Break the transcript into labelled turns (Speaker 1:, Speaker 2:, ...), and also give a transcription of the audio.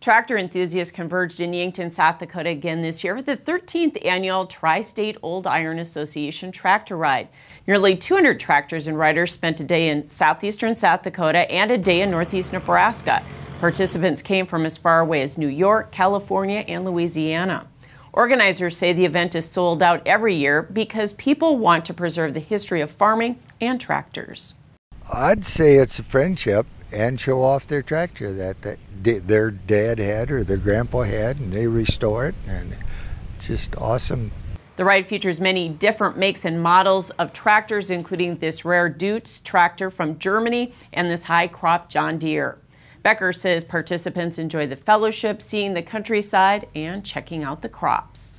Speaker 1: Tractor enthusiasts converged in Yankton, South Dakota again this year for the 13th annual Tri State Old Iron Association Tractor Ride. Nearly 200 tractors and riders spent a day in southeastern South Dakota and a day in northeast Nebraska. Participants came from as far away as New York, California, and Louisiana. Organizers say the event is sold out every year because people want to preserve the history of farming and tractors.
Speaker 2: I'd say it's a friendship and show off their tractor that, that their dad had or their grandpa had, and they restore it, and just awesome.
Speaker 1: The ride features many different makes and models of tractors, including this rare Deutz tractor from Germany and this high crop John Deere. Becker says participants enjoy the fellowship, seeing the countryside, and checking out the crops.